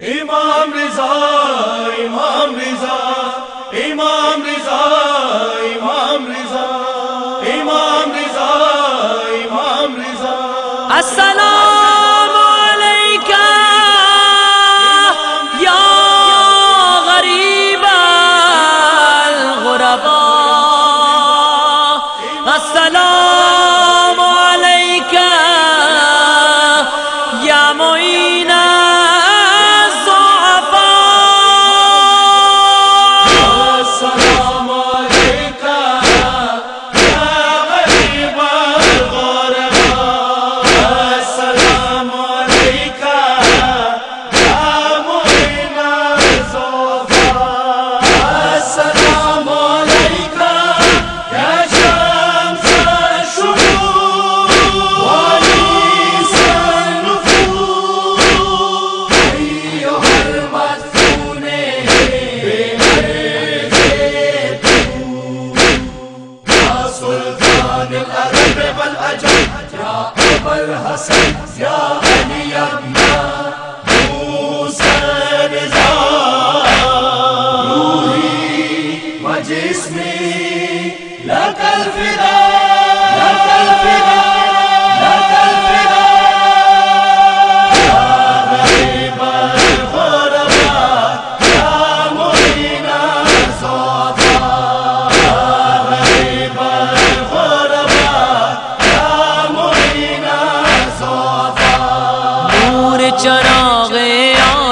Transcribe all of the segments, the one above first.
امام رضا امام رضا امام رضا امام رضا امام رضا امام رضا۔ السلام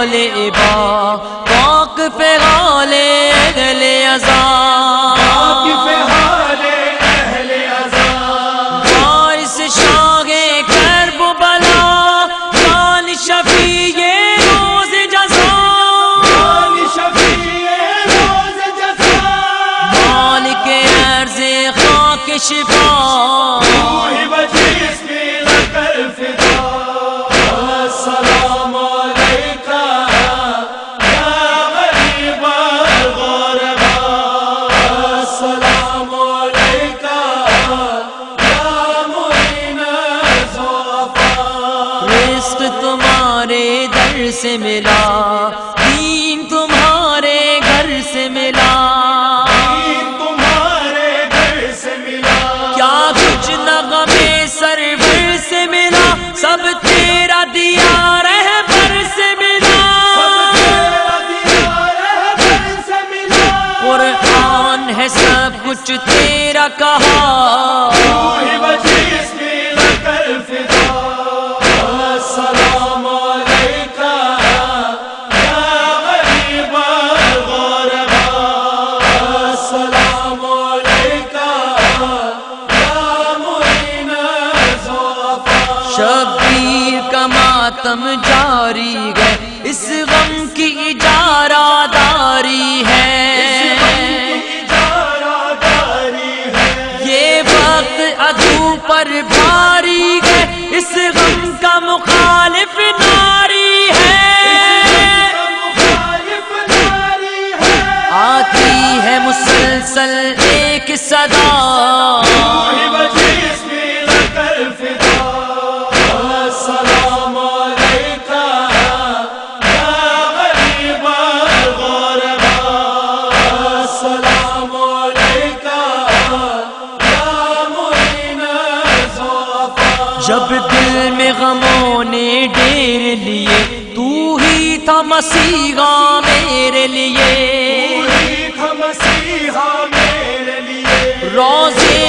غالبا پاک پہ غالبا کچھ تیرا کہا۔ بار بھاری ہے اس غم کا مخالف ناری ہے۔ آتی ہے مسلسل ایک صدا۔ جب دل میں غموں نے ڈیر لیے تو ہی تھا مسیحا میرے لیے۔ تھا مسیحا میرے لیے۔ روزے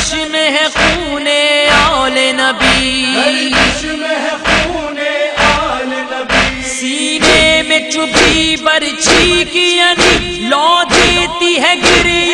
چشم ہے خون آل نبی۔ سینے میں چپی برچھی کی لو دیتی ہے گری۔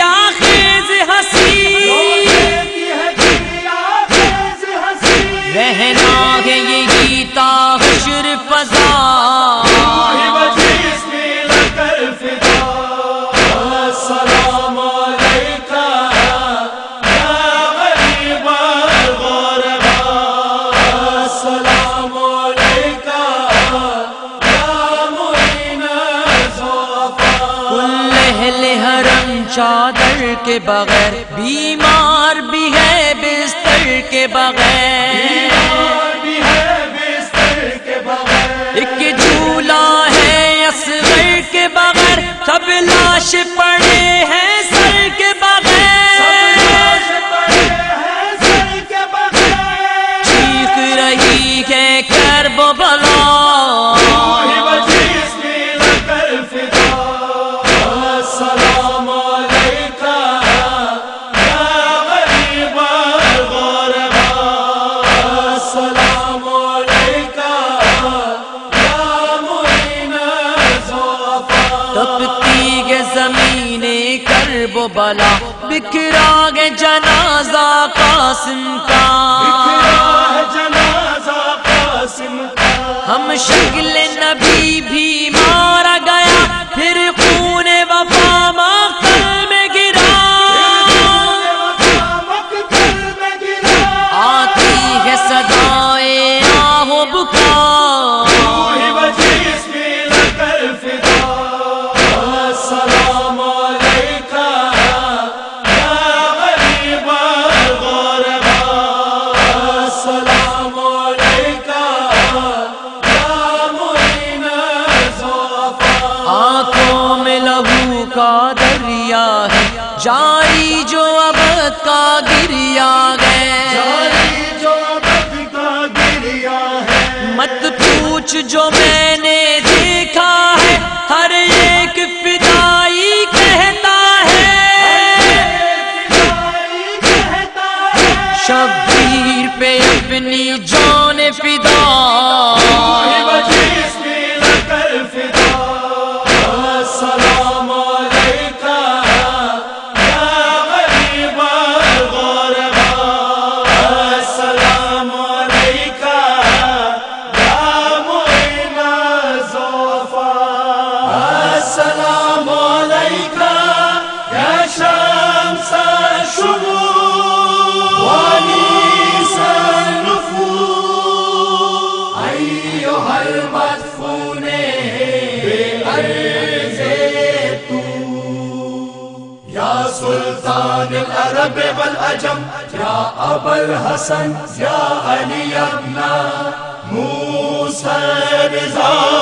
چادر کے بغیر بیمار بھی ہے بستر کے بغیر۔ کے بغیر۔ ایک جھولا ہے اصغر کے بغیر سب لاش پڑے ہیں۔ بلا بکھرا گے جنازہ قاسم کا۔ جنازہ قاسم ہم شگل نبی بھی مارا گیا، پھر اپنی جان فدا العرب والعجم يا أبا الحسن يا علي ابن موسى رضا